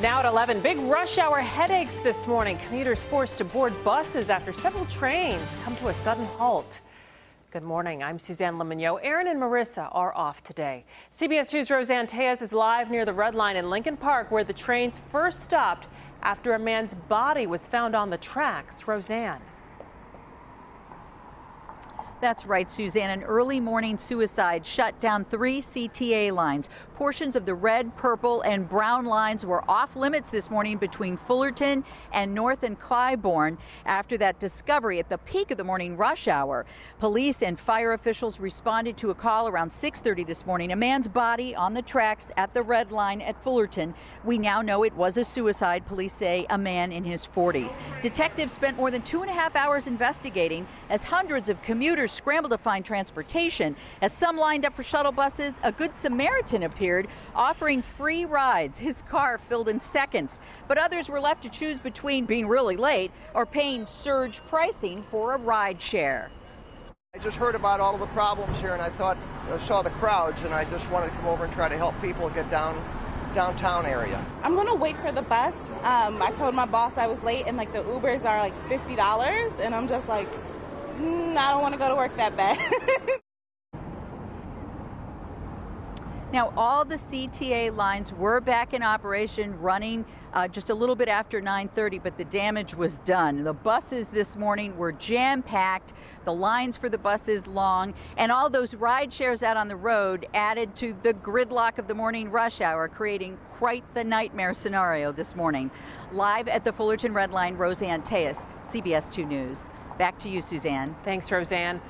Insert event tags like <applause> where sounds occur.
Now at 11, big rush hour headaches this morning. Commuters forced to board buses after several trains come to a sudden halt. Good morning. I'm Suzanne Le Aaron and Marissa are off today. CBS 2's Roseanne Tellez is live near the Red Line in Lincoln Park, where the trains first stopped after a man's body was found on the tracks. Roseanne. That's right, Suzanne. An early morning suicide shut down three CTA lines. Portions of the red, purple, and brown lines were off limits this morning between Fullerton and North and Clybourn after that discovery at the peak of the morning rush hour. Police and fire officials responded to a call around 6:30 this morning. A man's body on the tracks at the red line at Fullerton. We now know it was a suicide. Police say a man in his 40s. Detectives spent more than two and a half hours investigating as hundreds of commuters scrambled to find transportation. As some lined up for shuttle buses, a Good Samaritan appeared offering free rides. His car filled in seconds. But others were left to choose between being really late or paying surge pricing for a ride share. I just heard about all of the problems here and I thought, I saw the crowds and I just wanted to come over and try to help people get down downtown area. I'm gonna wait for the bus. Um, I told my boss I was late and like the Ubers are like $50 and I'm just like, mm, I don't want to go to work that bad. <laughs> Now, all the CTA lines were back in operation, running uh, just a little bit after 9:30, but the damage was done. The buses this morning were jam-packed, the lines for the buses long, and all those ride shares out on the road added to the gridlock of the morning rush hour, creating quite the nightmare scenario this morning. Live at the Fullerton Red Line, Roseanne Tellez, CBS 2 News. Back to you, Suzanne. Thanks, Roseanne.